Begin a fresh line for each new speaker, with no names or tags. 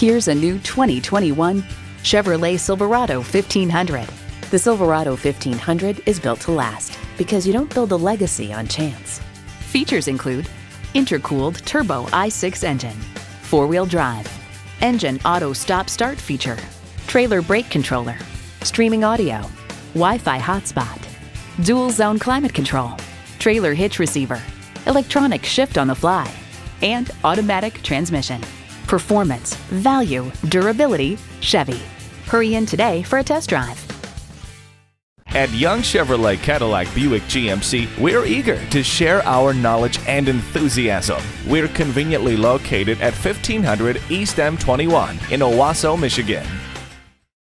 Here's a new 2021 Chevrolet Silverado 1500. The Silverado 1500 is built to last because you don't build a legacy on chance. Features include intercooled turbo i6 engine, four wheel drive, engine auto stop start feature, trailer brake controller, streaming audio, Wi Fi hotspot, dual zone climate control, trailer hitch receiver, electronic shift on the fly, and automatic transmission. Performance, value, durability, Chevy. Hurry in today for a test drive.
At Young Chevrolet Cadillac Buick GMC, we're eager to share our knowledge and enthusiasm. We're conveniently located at 1500 East M21 in Owosso, Michigan.